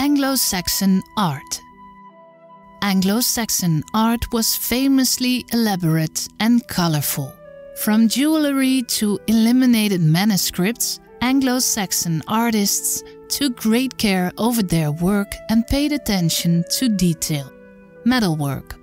Anglo-Saxon art. Anglo-Saxon art was famously elaborate and colorful. From jewelry to illuminated manuscripts, Anglo-Saxon artists took great care over their work and paid attention to detail. Metalwork.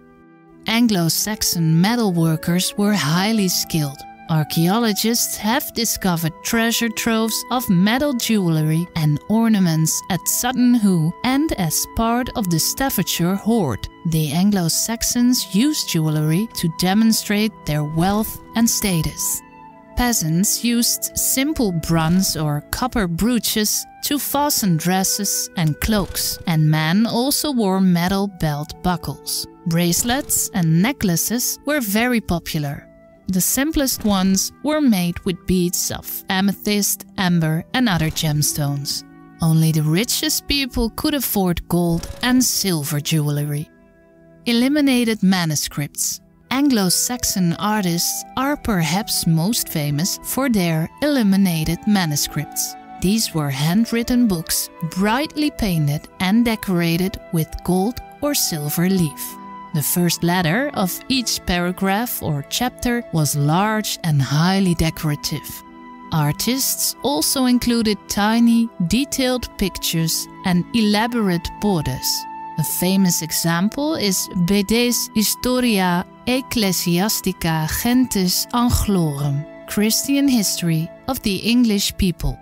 Anglo-Saxon metalworkers were highly skilled. Archaeologists have discovered treasure troves of metal jewelry and ornaments at Sutton Hoo and as part of the Staffordshire hoard. The Anglo-Saxons used jewelry to demonstrate their wealth and status. Peasants used simple bronze or copper brooches to fasten dresses and cloaks, and men also wore metal belt buckles. Bracelets and necklaces were very popular. The simplest ones were made with beads of amethyst, amber, and other gemstones. Only the richest people could afford gold and silver jewelry. Illuminated manuscripts. Anglo Saxon artists are perhaps most famous for their illuminated manuscripts. These were handwritten books, brightly painted and decorated with gold or silver leaf. The first letter of each paragraph or chapter was large and highly decorative. Artists also included tiny, detailed pictures and elaborate borders. A famous example is Bede's Historia Ecclesiastica Gentis Anglorum, Christian history of the English people.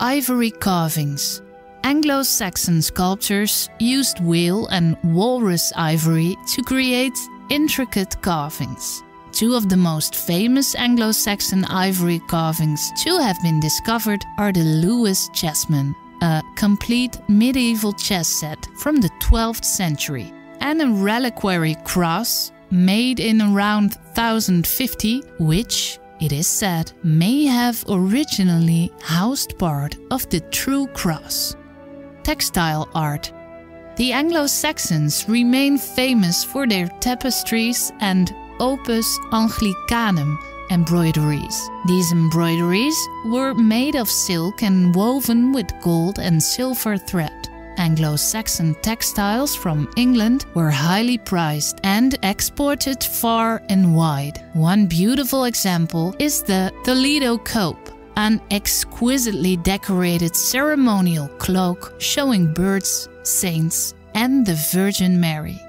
Ivory carvings. Anglo-Saxon sculptors used whale and walrus ivory to create intricate carvings. Two of the most famous Anglo-Saxon ivory carvings to have been discovered are the Lewis chessmen, a complete medieval chess set from the 12th century, and a reliquary cross made in around 1050, which, it is said, may have originally housed part of the true cross textile art. The Anglo Saxons remain famous for their tapestries and opus anglicanum embroideries. These embroideries were made of silk and woven with gold and silver thread. Anglo Saxon textiles from England were highly prized and exported far and wide. One beautiful example is the Toledo Cope, an exquisitely decorated ceremonial cloak showing birds, saints, and the Virgin Mary.